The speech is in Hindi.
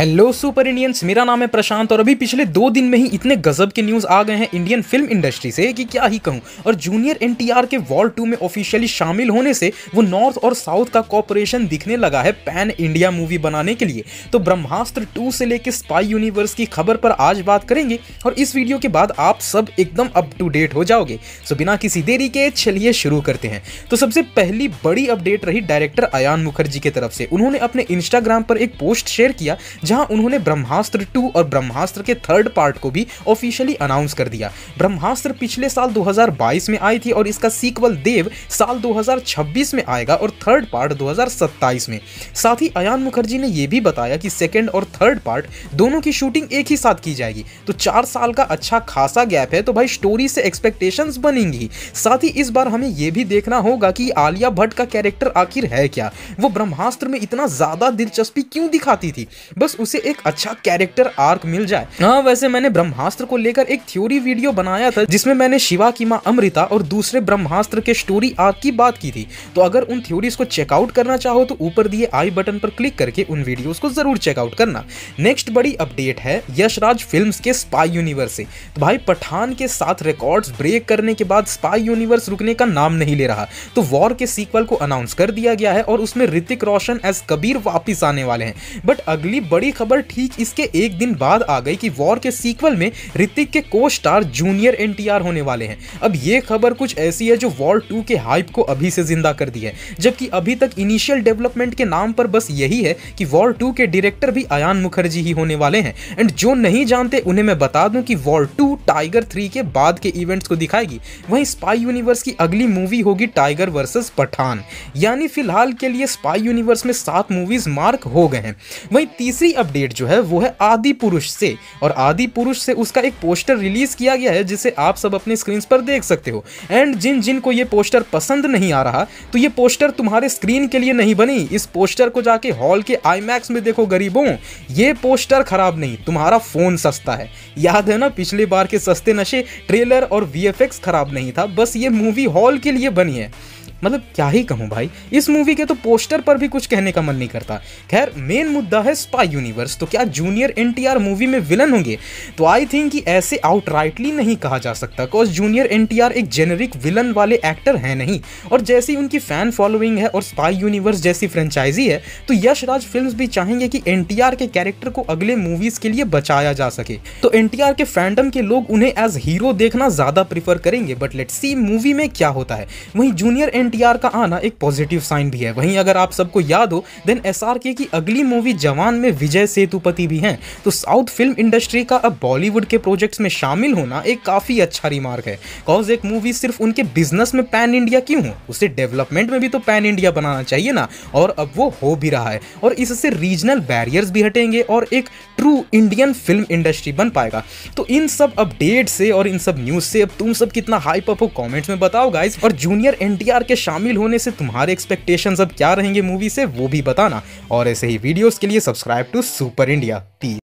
हेलो सुपर इंडियंस मेरा नाम है प्रशांत और अभी पिछले दो दिन में ही इतने गजब के न्यूज़ आ गए हैं इंडियन फ़िल्म इंडस्ट्री से कि क्या ही कहूँ। और जूनियर एनटीआर के वॉर टू में ऑफिशियली शामिल होने से वो नॉर्थ और साउथ का कॉपरेशन दिखने लगा है पैन इंडिया मूवी बनाने के लिए। तो ब्रह्मास्त्र टू से लेकर स्पाई यूनिवर्स की खबर पर आज बात करेंगे और इस वीडियो के बाद आप सब एकदम अप टू डेट हो जाओगे। सो बिना किसी देरी के चलिए शुरू करते हैं। तो सबसे पहली बड़ी अपडेट रही डायरेक्टर अयान मुखर्जी की तरफ़ से। उन्होंने अपने इंस्टाग्राम पर एक पोस्ट शेयर किया जहाँ उन्होंने ब्रह्मास्त्र 2 और ब्रह्मास्त्र के थर्ड पार्ट को भी ऑफिशियली अनाउंस कर दिया। ब्रह्मास्त्र पिछले साल 2022 में आई थी और इसका सीक्वल देव साल 2026 में आएगा और थर्ड पार्ट 2027 में। साथ ही अयान मुखर्जी ने यह भी बताया कि सेकेंड और थर्ड पार्ट दोनों की शूटिंग एक ही साथ की जाएगी। तो चार साल का अच्छा खासा गैप है तो भाई स्टोरी से एक्सपेक्टेशंस बनेंगी। साथ ही इस बार हमें यह भी देखना होगा कि आलिया भट्ट का कैरेक्टर आखिर है क्या? वो ब्रह्मास्त्र में इतना ज़्यादा दिलचस्पी क्यों दिखाती थी? बस उसे एक अच्छा कैरेक्टर आर्क मिल जाए। हाँ वैसे मैंने ब्रह्मास्त्र को लेकर एक थ्योरी वीडियो बनाया था, जिसमें मैंने शिवा की माँ अमृता और दूसरे ब्रह्मास्त्र के स्टोरी आर्क की बात की थी। तो अगर उन थ्योरीज को चेकआउट करना चाहो तो ऊपर दिए आई बटन पर क्लिक करके उन वीडियोस को ज़रूर चेकआउट करना। नेक्स्ट बड़ी अपडेट है यशराज फिल्म्स के स्पाई यूनिवर्स से। तो भाई, पठान के साथ रिकॉर्ड्स ब्रेक करने के बाद स्पाई यूनिवर्स रुकने का नाम नहीं ले रहा। तो वॉर के सीक्वल को अनाउंस कर दिया गया है और उसमें ऋतिक रोशन एज कबीर वापिस आने वाले हैं। बट अगली बड़ी खबर ठीक इसके एक दिन बाद आ गई कि वॉर के सीक्वल में ऋतिक के को स्टार जूनियर एनटीआर होने वाले हैं। अब ये खबर कुछ ऐसी है जो वॉर टू के हाइप को अभी से ज़िंदा कर दी है। जबकि अभी तक इनिशियल डेवलपमेंट के नाम पर बस यही है कि वॉर टू के डायरेक्टर भी अयान मुखर्जी ही होने वाले हैं। एंड जो नहीं जानते, उन्हें मैं बता दूँ कि वॉर टू टाइगर थ्री के बाद के इवेंट्स को दिखाएगी। वहीं स्पाई यूनिवर्स की अगली मूवी होगी टाइगर वर्सेस पठान। यानी फ़िलहाल के लिए स्पाई यूनिवर्स में सात मूवीज़ मार्क हो गए हैं। वहीं तीसरी अपडेट जो है, वो है आदि पुरुष से। और आदि पुरुष से उसका एक पोस्टर रिलीज़ किया गया है, जिसे आप सब अपने स्क्रीन पर देख सकते हो। एंड जिन जिन को ये पोस्टर पसंद नहीं आ रहा तो ये पोस्टर तुम्हारे स्क्रीन के लिए नहीं बनी। इस पोस्टर को जाके हॉल के आईमैक्स में देखो, गरीबों। ये पोस्टर खराब नहीं, तुम्हारा फ़ोन सस्ता है। याद है ना, पिछले बार के सस्ते नशे, ट्रेलर और वी खराब नहीं था, बस ये मूवी हॉल के लिए बनी है। मतलब क्या ही कहूँ भाई, इस मूवी के तो पोस्टर पर भी कुछ कहने का मन नहीं करता। खैर मेन मुद्दा है स्पाई यूनिवर्स तो क्या जूनियर एनटीआर मूवी में विलन होंगे? तो आई थिंक ऐसे आउटराइटली नहीं कहा जा सकता बिकॉज़ जूनियर एनटीआर एक जेनरिक विलन वाले एक्टर हैं नहीं। और जैसी उनकी फ़ैन फॉलोइंग है और स्पाई यूनिवर्स जैसी फ्रेंचाइजी है तो यश राज फ़िल्म भी चाहेंगे कि एनटीआर के कैरेक्टर को अगले मूवीज़ के लिए बचाया जा सके। तो एनटीआर के फैंडम के लोग उन्हें एज हीरो देखना ज़्यादा प्रीफर करेंगे बट लेट सी मूवी में क्या होता है। वहीं जूनियर एनटीआर का आना एक पॉजिटिव साइन भी है। वहीं अगर आप सबको याद हो देन एस की अगली मूवी जवान में विजय सेतुपति भी हैं। तो साउथ फ़िल्म इंडस्ट्री का अब बॉलीवुड के प्रोजेक्ट्स में शामिल होना एक काफ़ी अच्छा रिमार्क है। कॉज एक मूवी सिर्फ़ उनके बिज़नेस में पैन इंडिया क्यों हो? उसे डेवलपमेंट में भी तो पैन इंडिया बनाना चाहिए ना। और अब वो हो भी रहा है। और इससे रीजनल बैरियर्स भी हटेंगे और एक ट्रू इंडियन फ़िल्म इंडस्ट्री बन पाएगा। तो इन सब अपडेट से और इन सब न्यूज़ से अब तुम सब कितना हाइप अप हो कॉमेंट्स में बताओ गाइज़ और जूनियर एन के शामिल होने से तुम्हारे एक्सपेक्टेशन अब क्या रहेंगे मूवी से वो भी बताना। और ऐसे ही वीडियोज़ के लिए subscribe to super India P